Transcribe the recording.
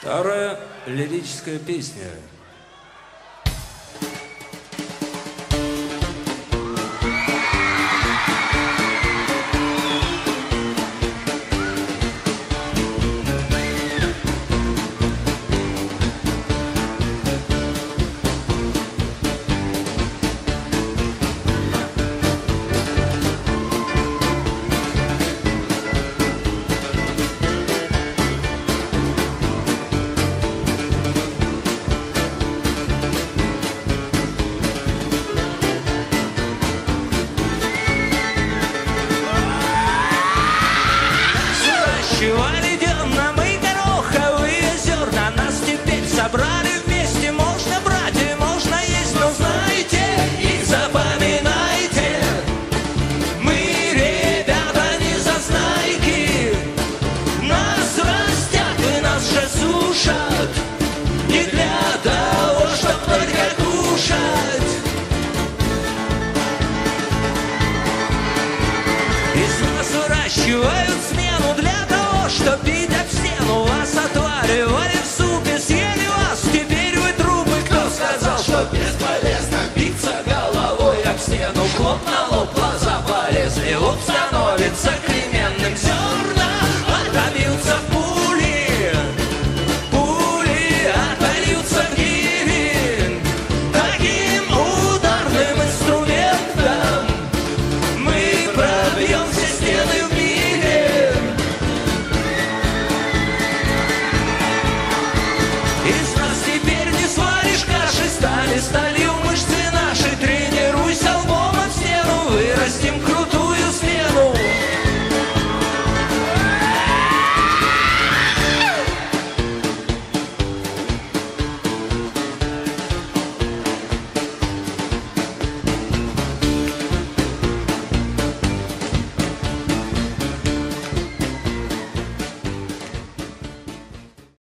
Старая лирическая песня. Теперь собрали вместе. Можно брать и можно есть Но знайте и запоминайте. Мы, ребята, не зазнайки. Нас растят и нас же сушат. Не для того, чтоб только кушать. Из нас выращивают топить об стену вас отвары Варим суп съели вас, теперь вы трупы Кто сказал, что бесполезно биться головой об стену? Хлоп на лоб, глаза полезли, лоб становится крем